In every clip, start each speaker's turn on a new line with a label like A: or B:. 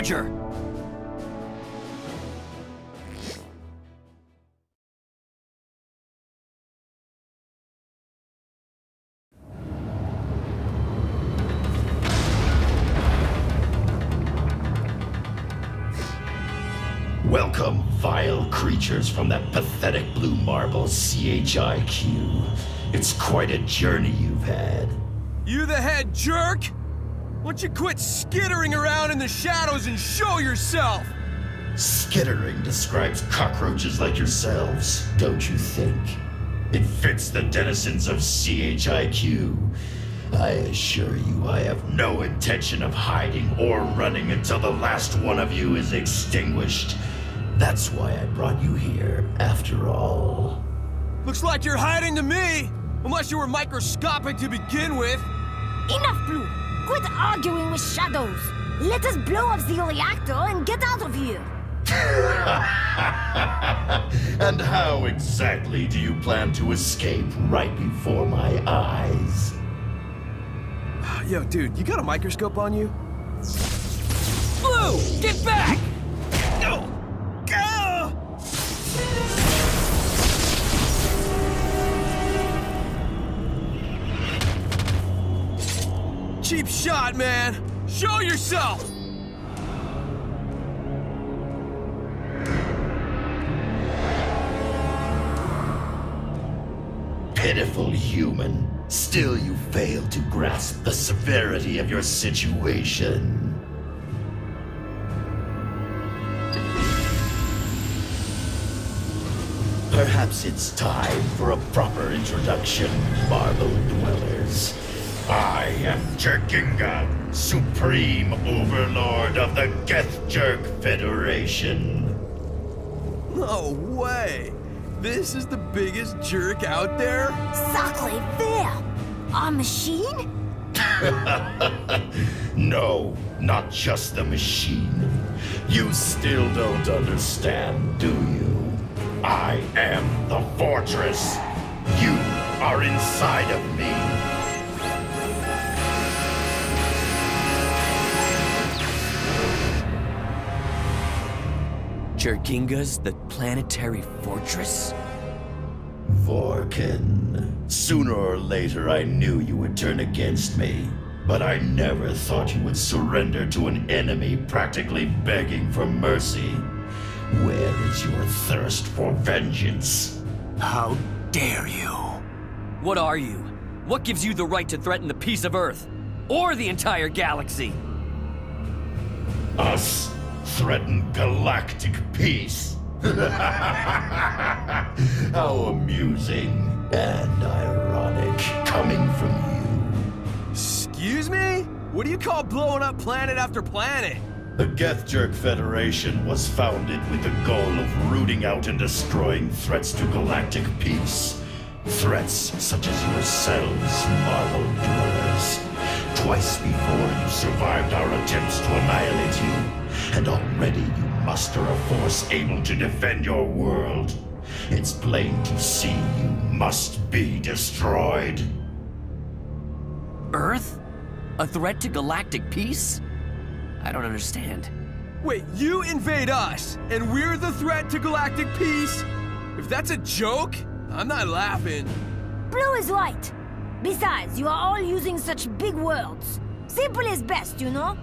A: Roger!
B: Welcome, vile creatures from that pathetic blue marble CHIQ. It's quite a journey you've had.
C: You the head jerk? Why don't you quit skittering around in the shadows and show yourself?
B: Skittering describes cockroaches like yourselves, don't you think? It fits the denizens of CHIQ. I assure you, I have no intention of hiding or running until the last one of you is extinguished. That's why I brought you here, after all.
C: Looks like you're hiding to me! Unless you were microscopic to begin with.
D: Enough, Blue! Quit arguing with shadows! Let us blow up the reactor and get out of here!
B: and how exactly do you plan to escape right before my eyes?
C: Yo, dude, you got a microscope on you?
A: Blue! Get back!
C: Cheap shot, man! Show yourself!
B: Pitiful human. Still you fail to grasp the severity of your situation. Perhaps it's time for a proper introduction, Marble Dwellers. I am Jergingha, Supreme Overlord of the GEATHJERK Federation.
C: No way! This is the biggest jerk out there?
D: Sacre faire! A machine?
B: no, not just the machine. You still don't understand, do you? I am the fortress. You are inside of me.
A: Jergingha's the planetary fortress?
B: Vorkken. Sooner or later I knew you would turn against me. But I never thought you would surrender to an enemy practically begging for mercy. Where is your thirst for vengeance?
A: How dare you? What are you? What gives you the right to threaten the peace of Earth? Or the entire galaxy?
B: Us threaten galactic peace. How amusing and ironic coming from you.
C: Excuse me? What do you call blowing up planet after planet?
B: The GEATHJERK Federation was founded with the goal of rooting out and destroying threats to galactic peace. Threats such as yourselves, Marble Dwellers. Twice before you survived our attempts to annihilate you, and already you muster a force able to defend your world. It's plain to see you must be destroyed.
A: Earth? A threat to galactic peace? I don't understand.
C: Wait, you invade us, and we're the threat to galactic peace? If that's a joke, I'm not laughing.
D: Blue is right. Besides, you are all using such big words. Simple is best, you know?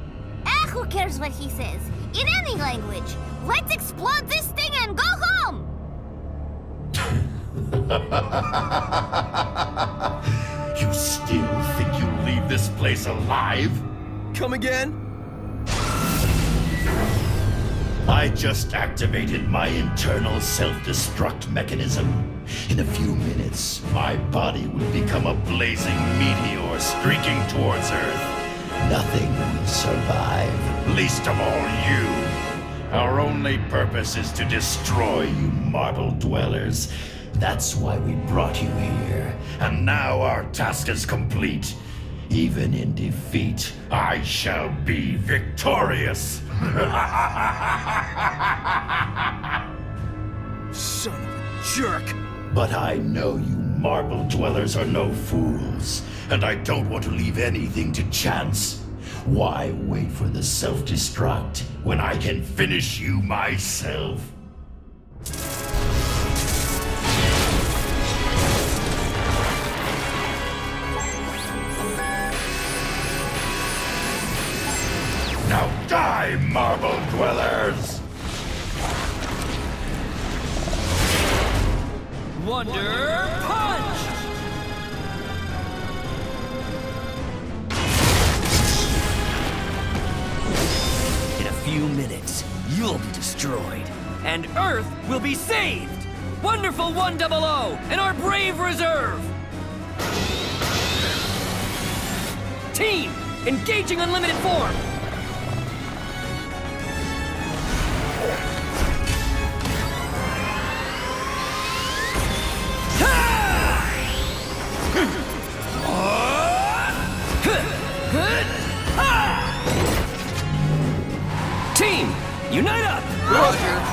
E: Ah, who cares what he says? In any language. Let's explode this thing and go home!
B: you still think you'll leave this place alive?
C: Come again?
B: I just activated my internal self-destruct mechanism. In a few minutes, my body will become a blazing meteor streaking towards Earth. Nothing will survive, least of all you. Our only purpose is to destroy you marble dwellers. That's why we brought you here. And now our task is complete. Even in defeat, I shall be victorious.
C: Son of a jerk.
B: But I know you marble dwellers are no fools, and I don't want to leave anything to chance. Why wait for the self-destruct when I can finish you myself? Now die, marble dwellers!
A: Wonder Punch! In a few minutes, you'll be destroyed, and Earth will be saved! Wonderful 100 and our brave reserve! Team, engaging unlimited form! Up!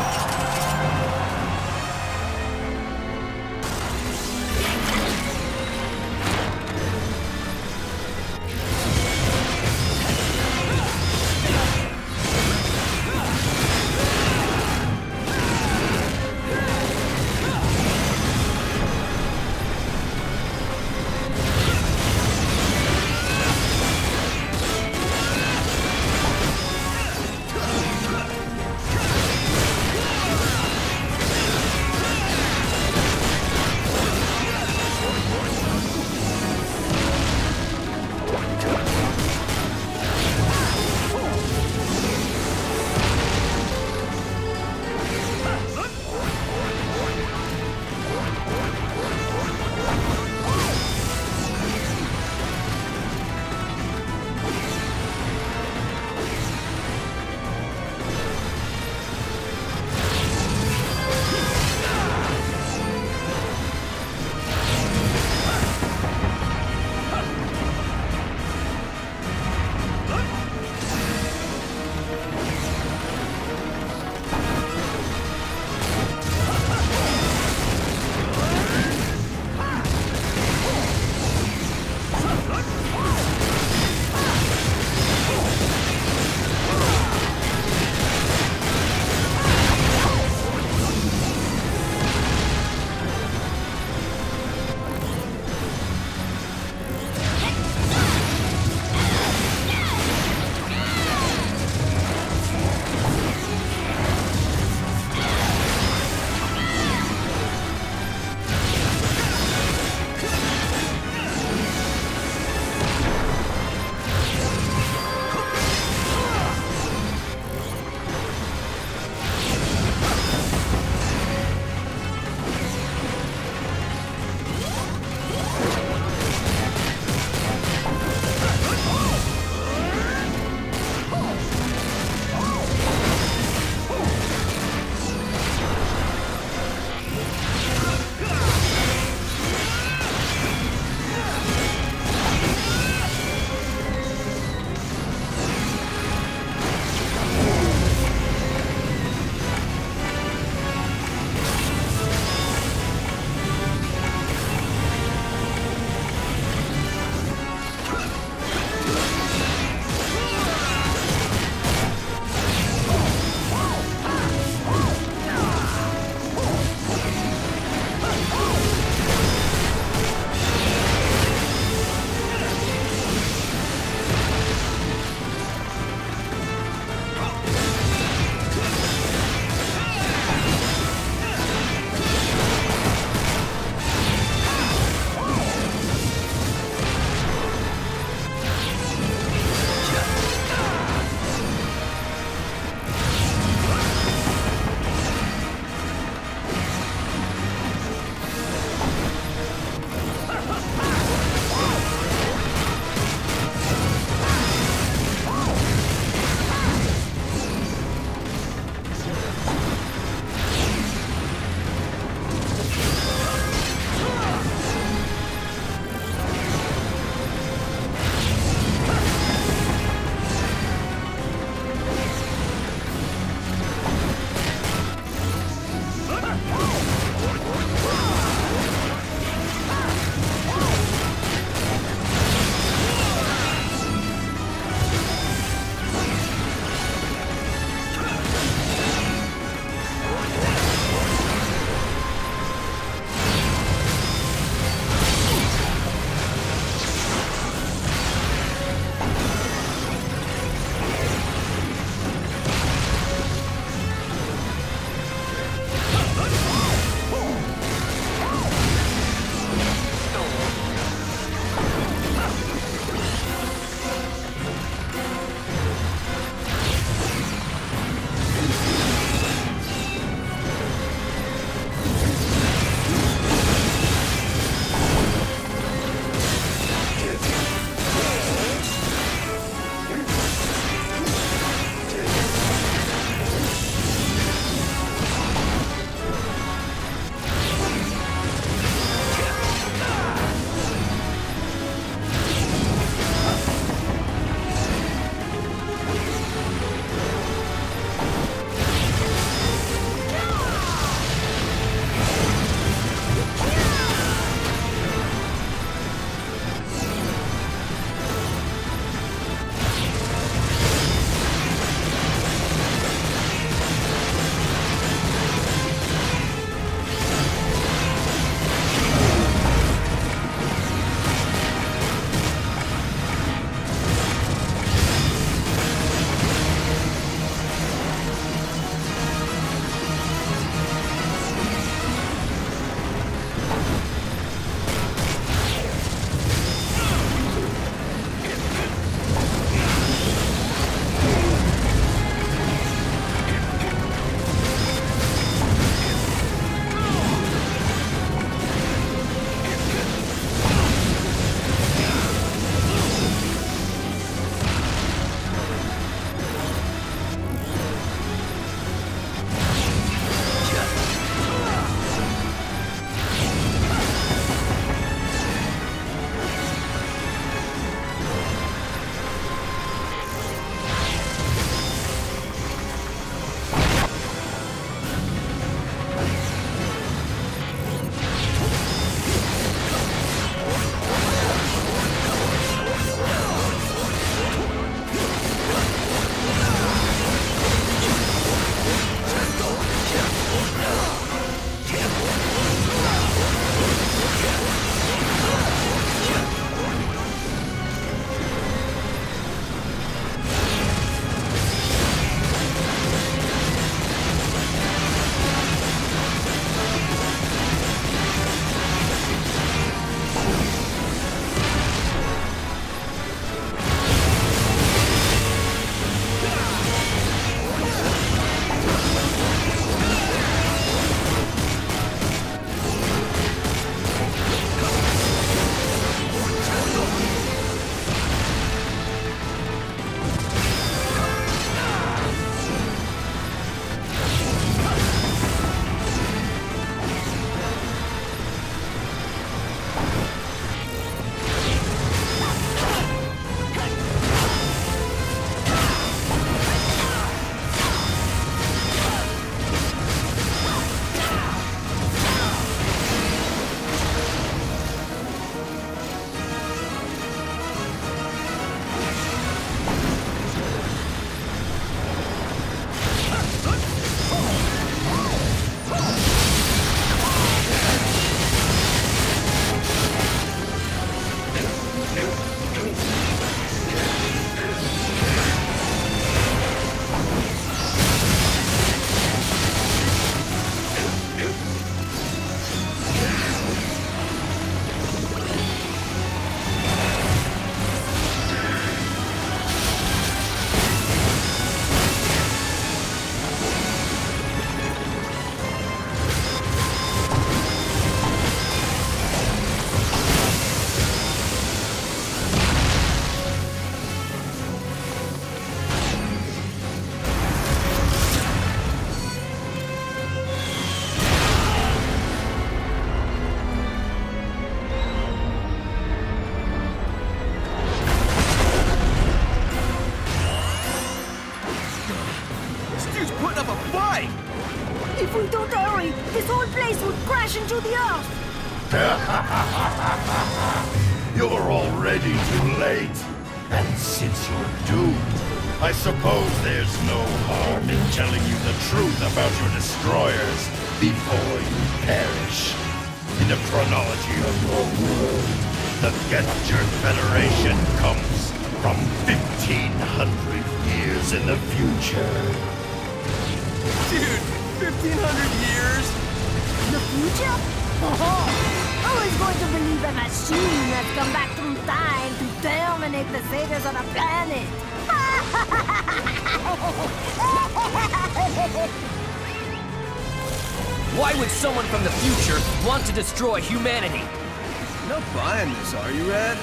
A: Someone from the future want to destroy humanity?
C: You're not buying this, are you, Red?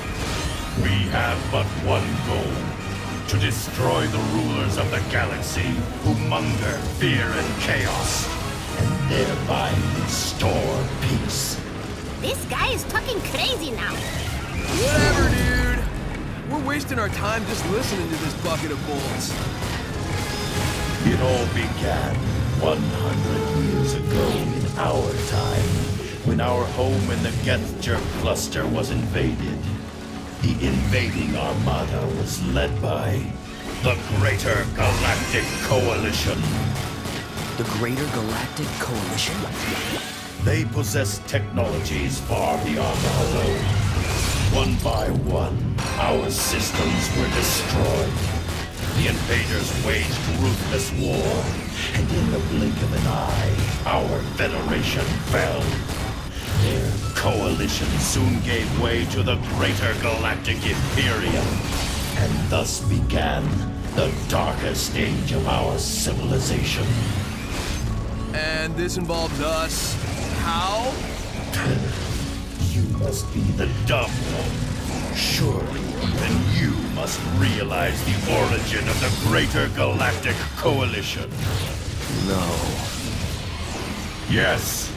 B: We have but one goal. To destroy the rulers of the galaxy who monger fear and chaos, and thereby restore peace.
E: This guy is talking crazy now.
C: Whatever, dude. We're wasting our time just listening to this bucket of bolts.
B: It all began 100 years ago in our time, when our home in the Gethjer cluster was invaded. The invading armada was led by the Greater Galactic Coalition.
A: The Greater Galactic Coalition?
B: They possessed technologies far beyond our own. One by one, our systems were destroyed. The invaders waged ruthless war, and in the blink of an eye, our Federation fell. Their coalition soon gave way to the Greater Galactic Imperium, and thus began the darkest age of our civilization.
C: And this involves us. How?
B: You must be the dumb one. Surely even you must realize the origin of the Greater Galactic Coalition.
A: No.
B: Yes,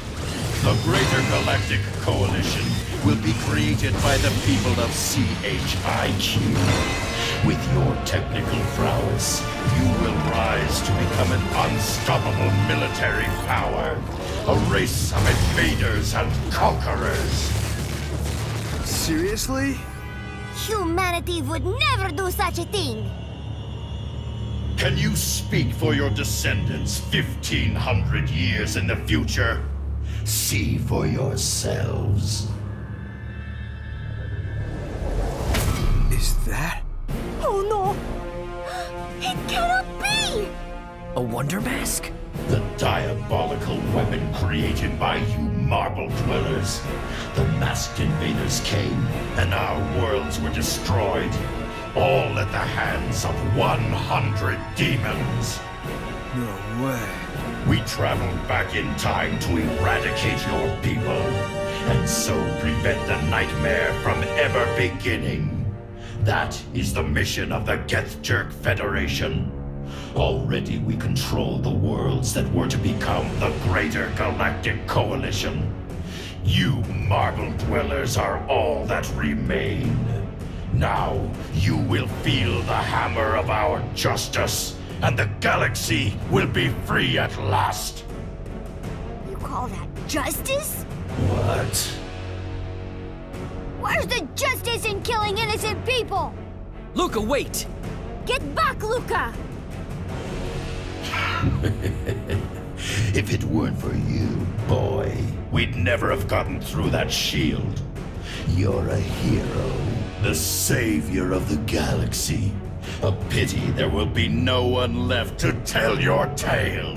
B: the Greater Galactic Coalition will be created by the people of CHIQ. With your technical prowess, you will rise to become an unstoppable military power. A race of invaders and conquerors.
C: Seriously?
E: Humanity would never do such a thing.
B: Can you speak for your descendants 1500 years in the future? See for yourselves.
C: Is that?
E: Oh no! It cannot be!
A: A Wonder Mask?
B: The diabolical weapon created by you marble dwellers. The masked invaders came, and our worlds were destroyed. All at the hands of 100 demons.
C: No way.
B: We traveled back in time to eradicate your people, and so prevent the nightmare from ever beginning. That is the mission of the GEATHJERK Federation. Already we control the worlds that were to become the Greater Galactic Coalition. You marble dwellers are all that remain. Now, you will feel the hammer of our justice, and the galaxy will be free at last.
E: You call that justice?
B: What?
E: Where's the justice in killing innocent people?
A: Luka, wait!
E: Get back, Luka!
B: If it weren't for you, boy, we'd never have gotten through that shield. You're a hero, the savior of the galaxy. A pity there will be no one left to tell your tale.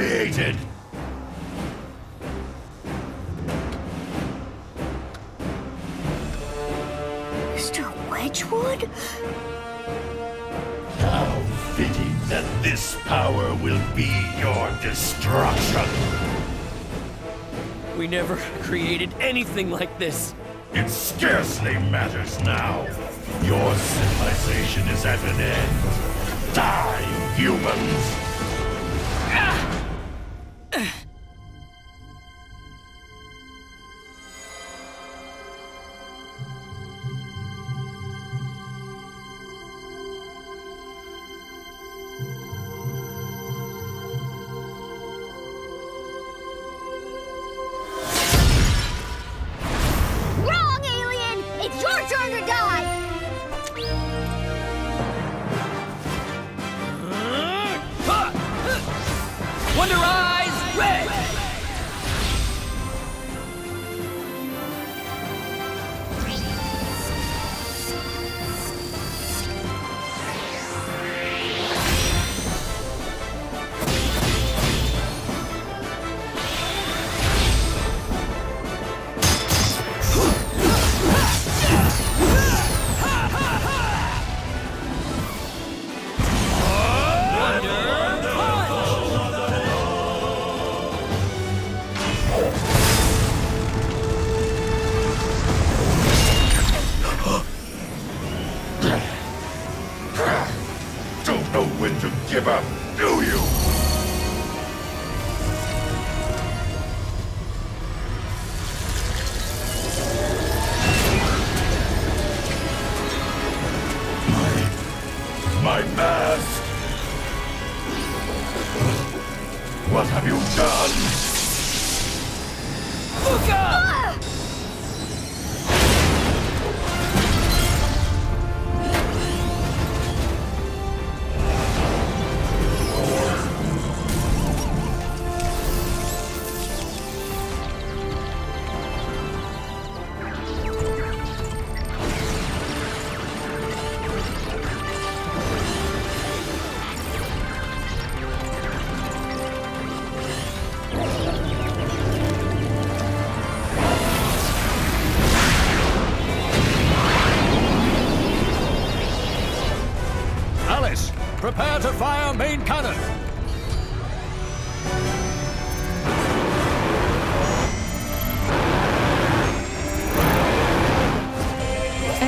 B: Created.
D: Mr. Wedgewood?
B: How fitting that this power will be your destruction.
A: We never created anything like this.
B: It scarcely matters now. Your civilization is at an end. Die, humans!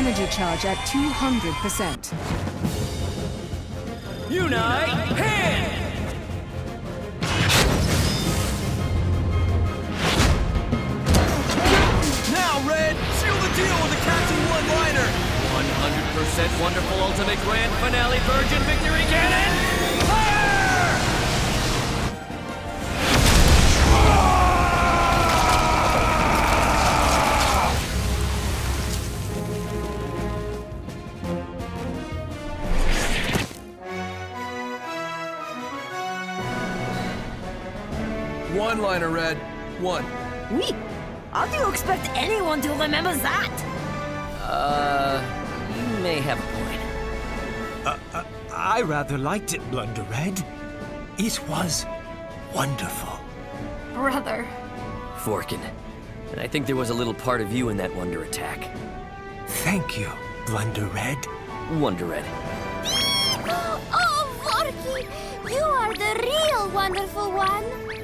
F: Energy charge at 200%.
A: Unite Hand!
C: Now, Red, seal the deal with a catchy one-liner.
A: 100% wonderful ultimate grand finale virgin victory cannon!
C: One-liner, Red. One.
D: We? How do you expect anyone to remember that?
A: Uh, you may have a point.
G: I rather liked it, Blunder Red. It was wonderful.
E: Brother.
A: Vorkken. And I think there was a little part of you in that Wonder attack.
G: Thank you, Blunder Red.
A: Wonder Red.
E: Oh, Forky! You are the real wonderful one!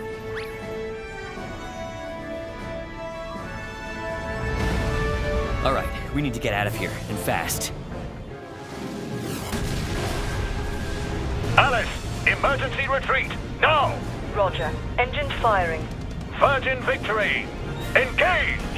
A: All right, we need to get out of here, and fast.
H: Alice, emergency retreat, now!
I: Roger. Engines firing.
H: Virgin victory, engage!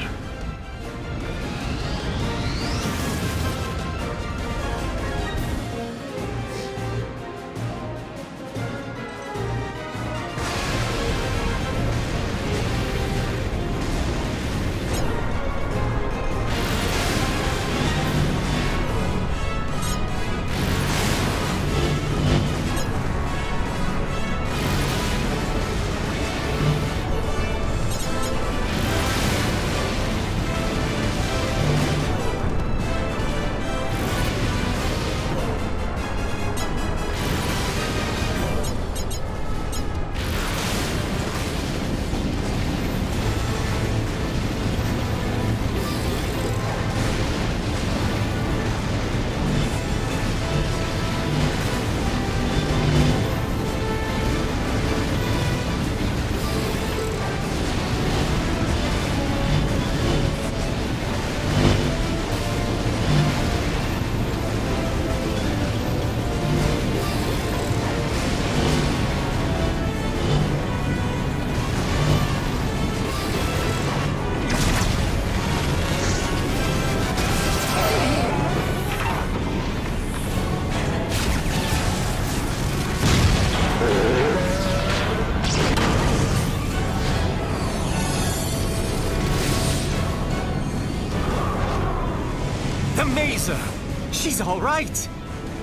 G: She's all right!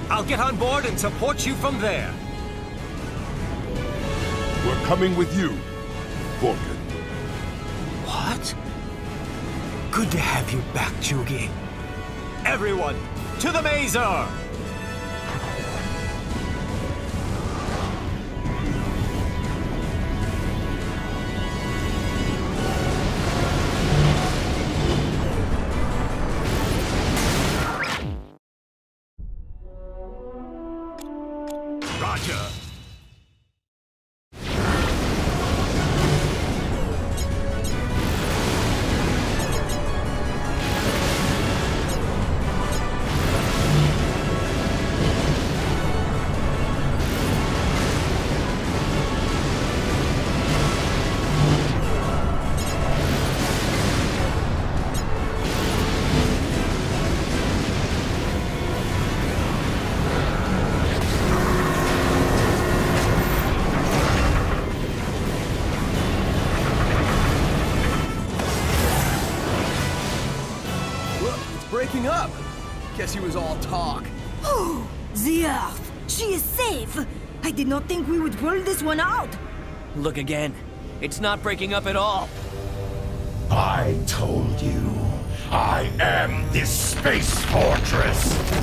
G: I'll get on board and support you from there.
J: We're coming with you, Vulcan.
G: What? Good to have you back, Jugi. Everyone, to the Mazer!
D: Did not think we would pull this one out!
A: Look again. It's not breaking up at all.
B: I told you. I am this space fortress.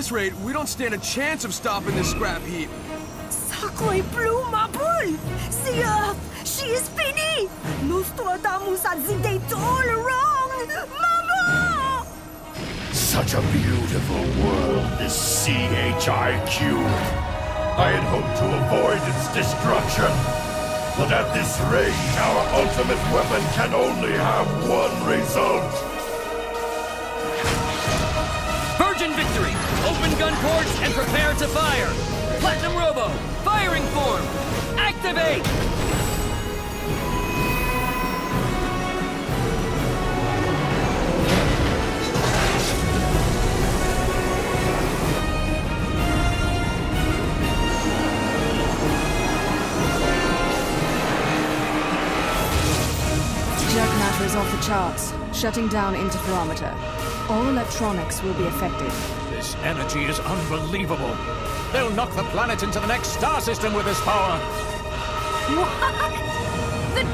C: This rate, we don't stand a chance of stopping this scrap heap.
D: Sacre bleu, ma boule! The earth, she is finie! Nostradamus has the date all wrong! Mama!
B: Such a beautiful world, this CHIQ. I had hoped to avoid its destruction. But at this rate, our ultimate weapon can only have one result.
A: Gun ports and prepare to fire! Platinum Robo, firing form! Activate!
F: Matter is off the charts, shutting down interferometer. All electronics will be affected.
H: This energy is unbelievable. They'll knock the planet into the next star system with this power.
E: What? The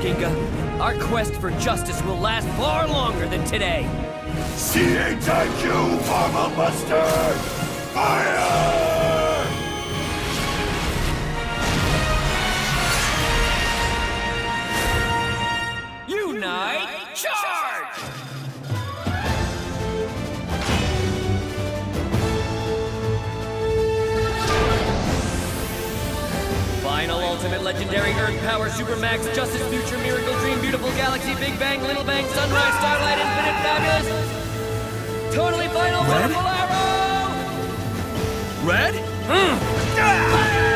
B: Jergingha. Our
A: quest for justice will last far longer than today.
B: CHIQ Marvel Buster! Fire!
A: Ultimate Legendary Earth Power Supermax Justice Future Miracle Dream Beautiful Galaxy Big Bang Little Bang Sunrise Starlight Infinite Fabulous Totally Final
C: Red?
A: Wonderful Arrow!
C: Red? Hmm. Ah!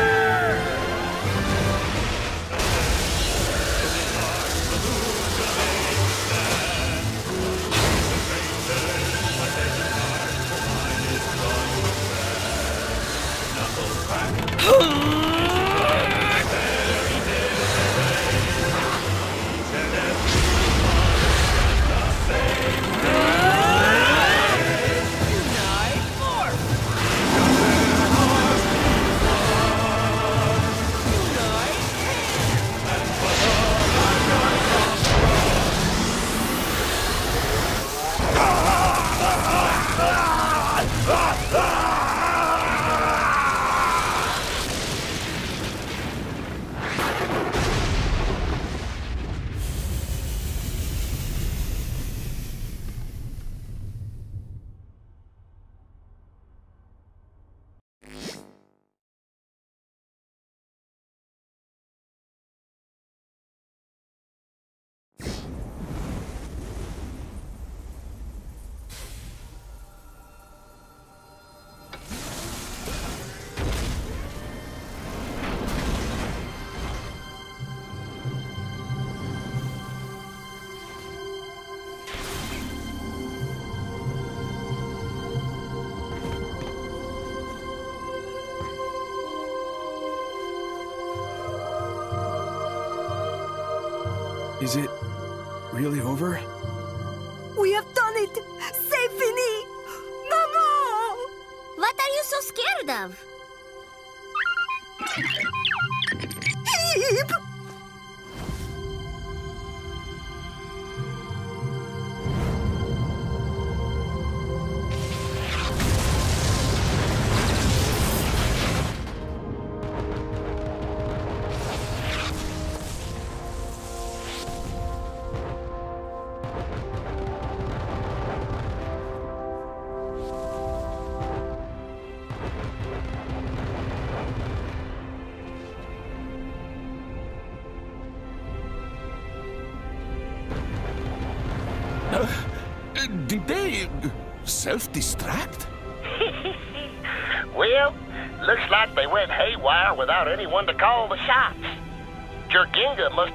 C: Is it really over?
D: We have done it! C'est fini! Mama!
E: What are you so scared of?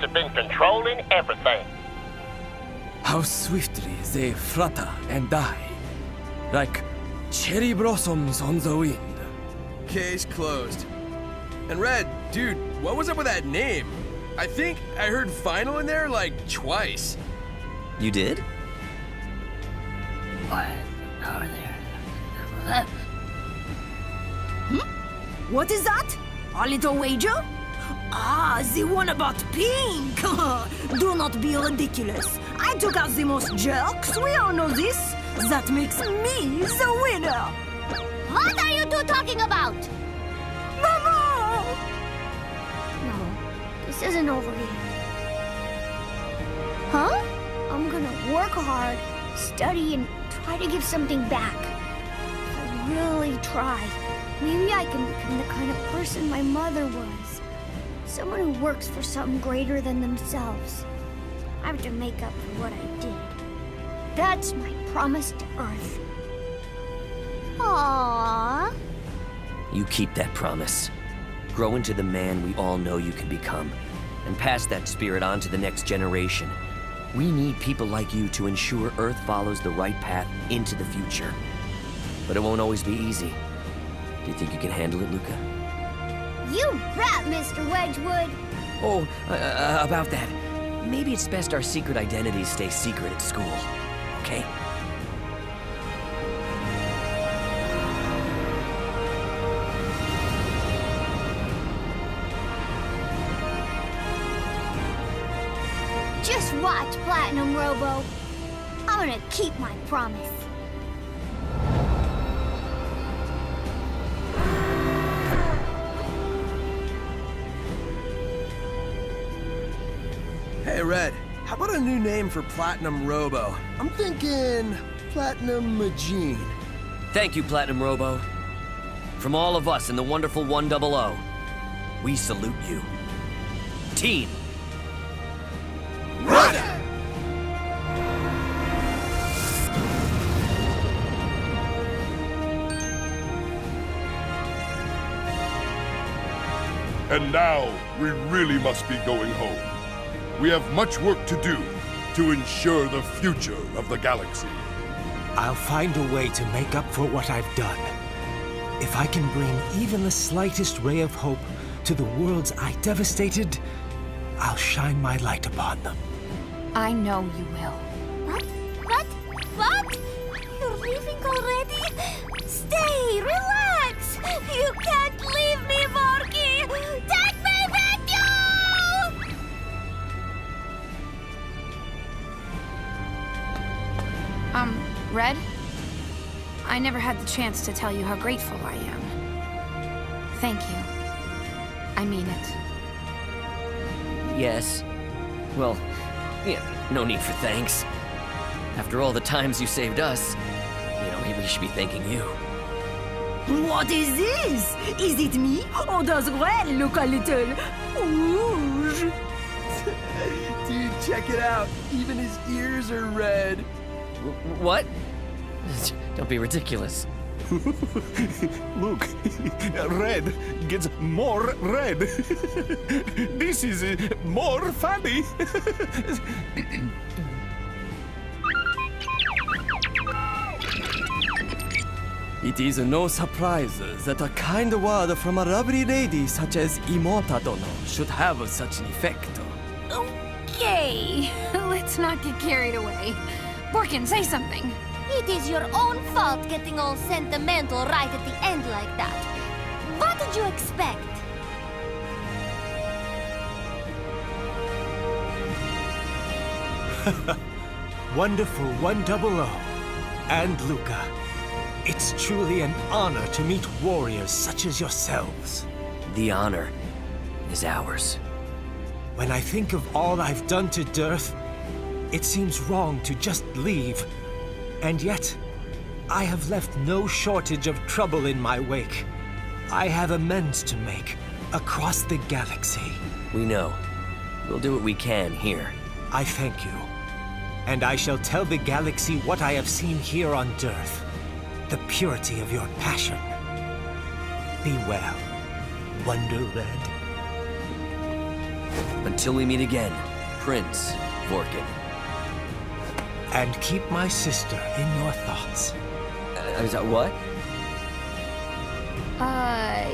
K: Have been controlling everything.
C: How swiftly they flutter and die, like cherry blossoms on the wind. Case closed. And Red, dude, what was up with that name? I think I heard final in there like twice.
A: You did?
D: What are there? Hmm? What is that? A little wager? Ah, the one about pink! Do not be ridiculous. I took out the most jerks, we all know this. That makes me the winner!
E: What are you two talking about?
D: Mama!
E: No, this isn't over yet. Huh? I'm gonna work hard, study, and try to give something back. I really try, maybe I can become the kind of person my mother was. Someone who works for something greater than themselves. I have to make up for what I did. That's my promise to Earth. Aww.
A: You keep that promise. Grow into the man we all know you can become, and pass that spirit on to the next generation. We need people like you to ensure Earth follows the right path into the future. But it won't always be easy. Do you think you can handle it, Luka?
E: You bet, Mr. Wedgewood.
A: Oh, uh, uh, about that. Maybe it's best our secret identities stay secret at school, okay?
E: Just watch, Platinum Robo. I'm gonna keep my promise.
C: New name for Platinum Robo? I'm thinking Platinum Magine.
A: Thank you, Platinum Robo. From all of us in the wonderful 100, we salute you. Team! Run!
J: And now, we really must be going home. We have much work to do to ensure the future of the galaxy.
G: I'll find a way to make up for what I've done. If I can bring even the slightest ray of hope to the worlds I devastated, I'll shine my light upon them.
F: I know you will.
E: What? What? What? You're leaving already? Stay, relax. You can't
F: I never had the chance to tell you how grateful I am. Thank you. I mean it.
A: Yes. Well, yeah, no need for thanks. After all the times you saved us, you know, maybe we should be thanking you.
D: What is this? Is it me? Or does Red look a little rouge?
C: Dude, check it out. Even his ears are red.
A: W- what? Don't be ridiculous.
G: Look, red gets more red. this is uh, more funny.
C: It is no surprise that a kind word from a lovely lady such as Immorta Dono should have such an effect.
F: Okay, let's not get carried away. Vorkken, say something.
E: It is your own fault getting all sentimental right at the end like that. What did you expect?
G: Wonderful 100 and Luka. It's truly an honor to meet warriors such as yourselves.
A: The honor is ours.
G: When I think of all I've done to Dirth, it seems wrong to just leave. And yet, I have left no shortage of trouble in my wake. I have amends to make across the galaxy.
A: We know. We'll do what we can here.
G: I thank you. And I shall tell the galaxy what I have seen here on Dearth. The purity of your passion. Be well, Wonder Red.
A: Until we meet again, Prince Vorkken.
G: And keep my sister in your thoughts.
A: Uh, is that what?
F: Uh,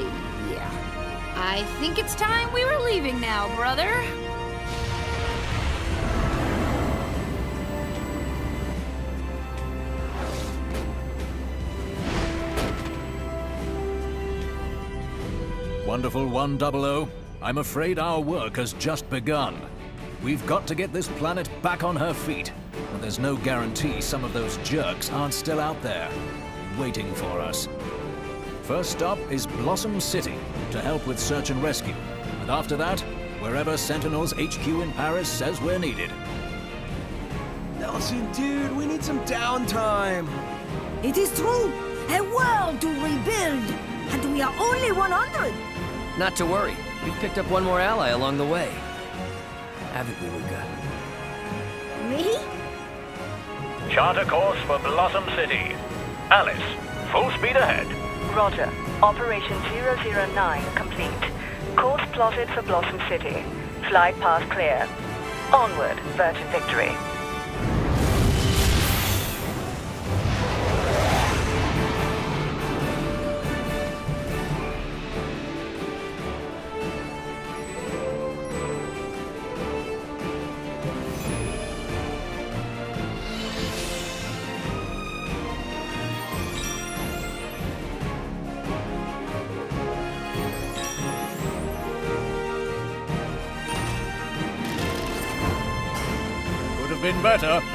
F: yeah. I think it's time we were leaving now, brother.
H: Wonderful 100, I'm afraid our work has just begun. We've got to get this planet back on her feet, and there's no guarantee some of those jerks aren't still out there, waiting for us. First stop is Blossom City, to help with search and rescue. And after that, wherever Sentinel's HQ in Paris says we're needed.
C: Nelson, dude, we need some downtime.
D: It is true. A world to rebuild. And we are only 100.
A: Not to worry. We've picked up one more ally along the way. Haven't we, Luka?
D: Me?
H: Charter course for Blossom City. Alice, full speed ahead.
I: Roger. Operation 009 complete. Course plotted for Blossom City. Flight path clear. Onward, Virgin Victory.
H: Have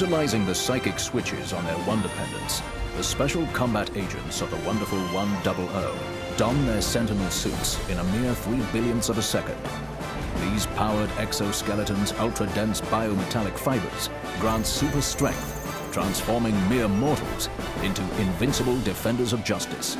H: Utilizing the psychic switches on their Wonder pendants, the special combat agents of the wonderful 100 don their Sentinel suits in a mere three billionths of a second. These powered exoskeletons' ultra-dense biometallic fibers grant super strength, transforming mere mortals into invincible defenders of justice.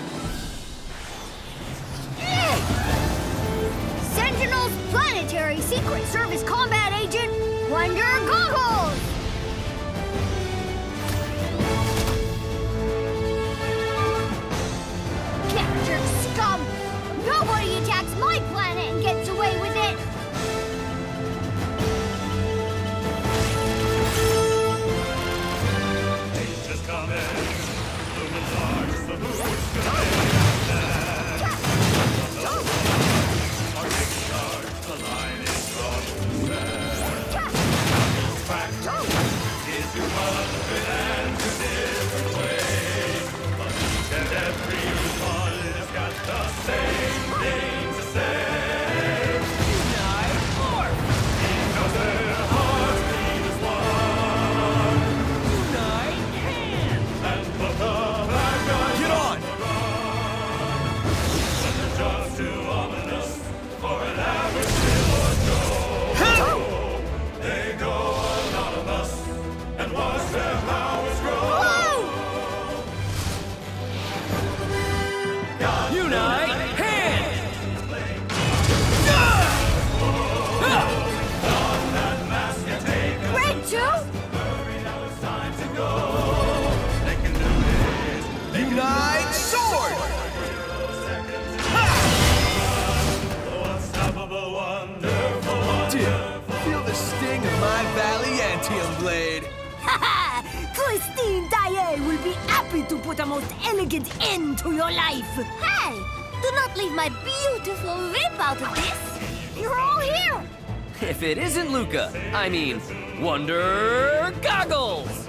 A: I mean, Wonder Goggles!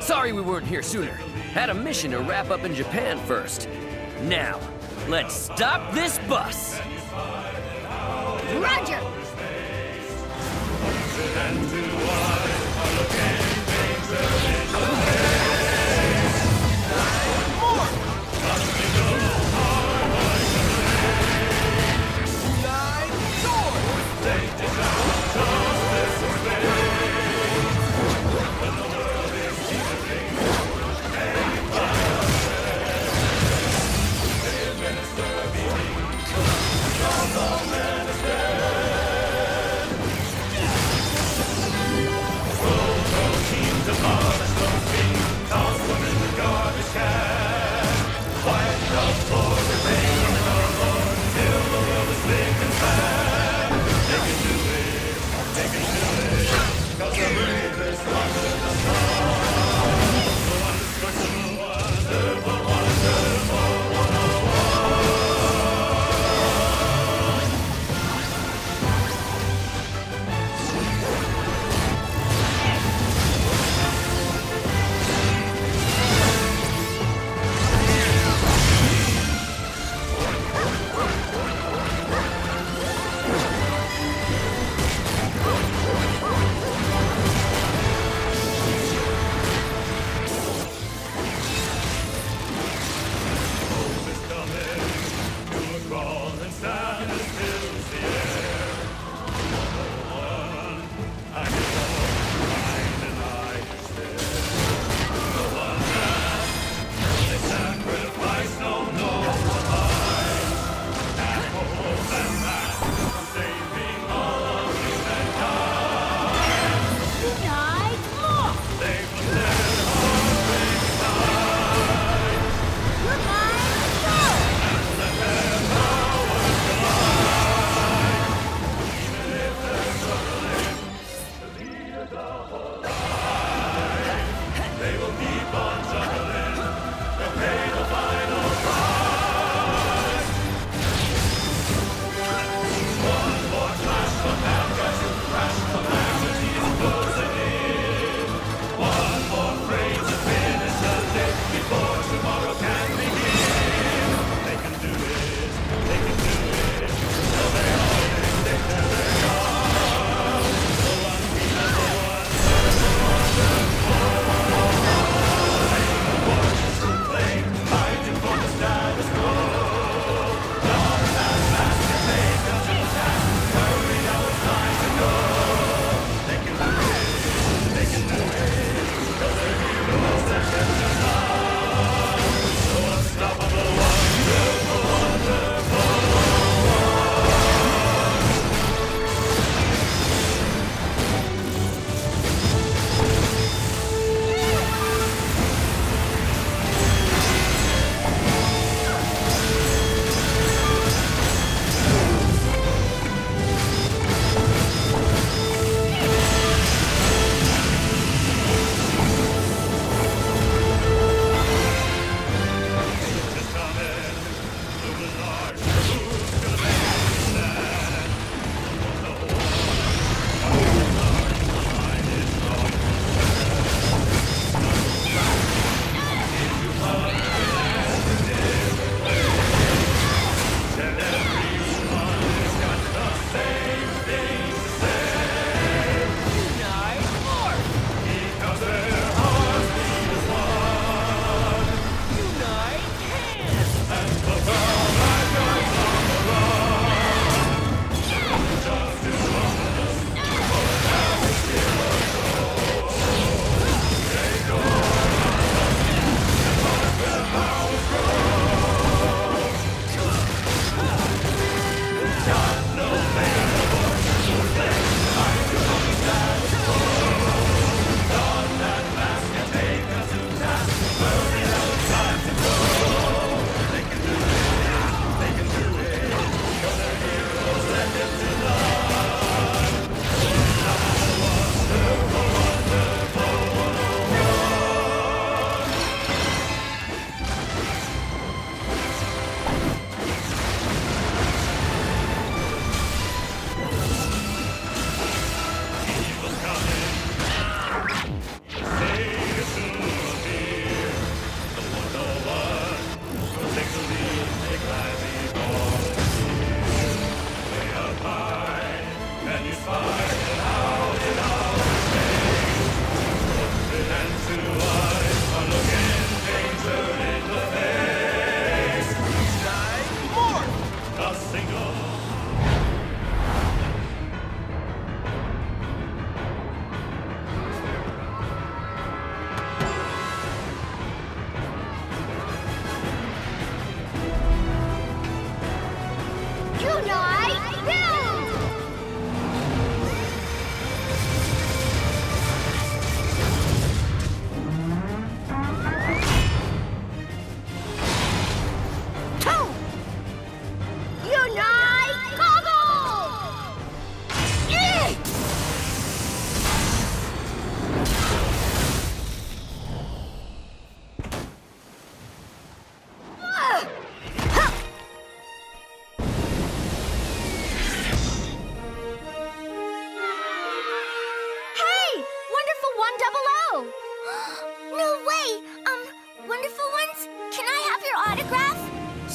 A: Sorry we weren't here sooner. Had a mission to wrap up in Japan first. Now, let's stop this bus!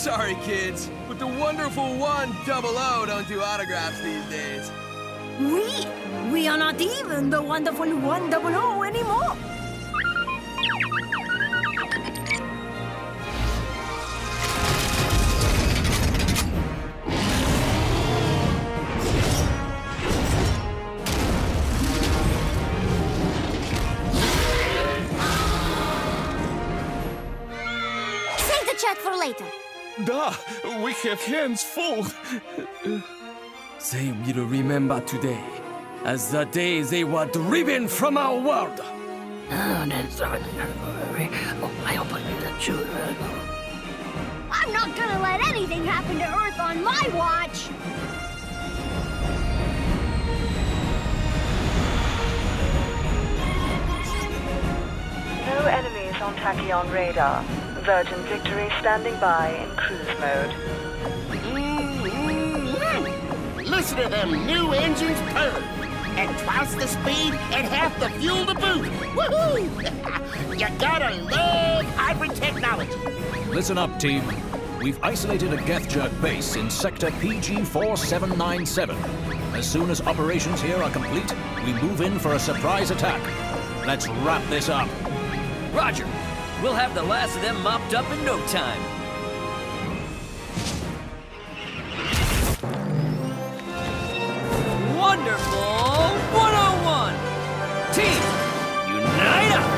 C: Sorry, kids, but the wonderful one double O don't do autographs these days.
D: We? We are not even the wonderful one double O anymore.
L: Have hands full.
C: They will remember today as the day they were driven from our world. Oh, Nelza. I hope you're together.
E: I'm not gonna let anything happen to Earth on my watch.
I: No enemies on Tachyon radar. Virgin Victory standing by in cruise mode.
K: Listen to them new engines purr. At twice the speed and half the fuel to boot. Woohoo! you gotta love hybrid technology.
H: Listen up, team. We've isolated a GEATHJERK base in sector PG-4797. As soon as operations here are complete, we move in for a surprise attack. Let's wrap this up.
A: Roger. We'll have the last of them mopped up in no time. Wonderful 101! Team, unite up!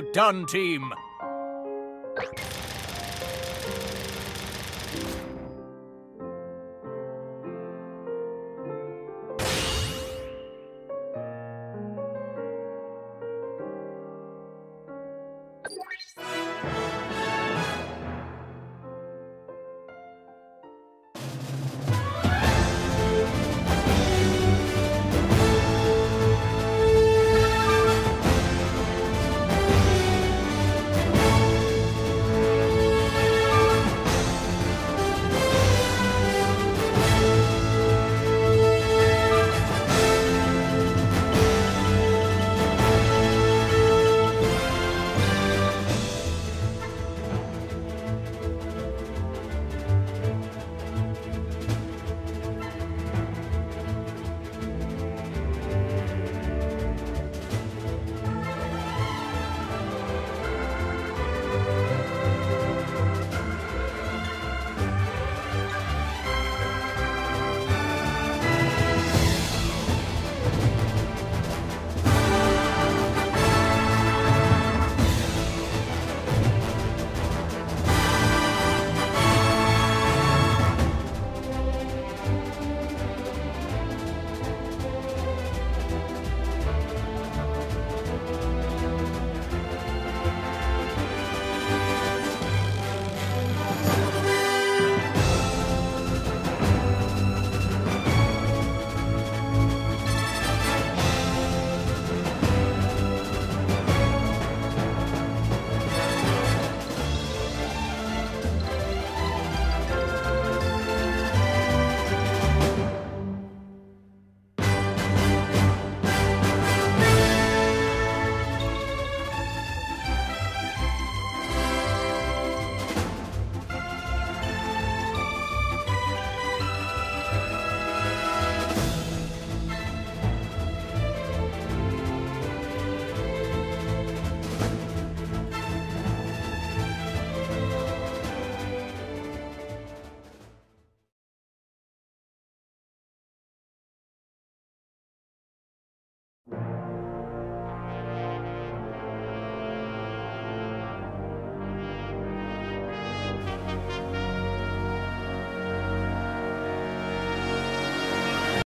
H: Done, team!